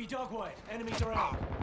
Be dogwood. Enemies are out.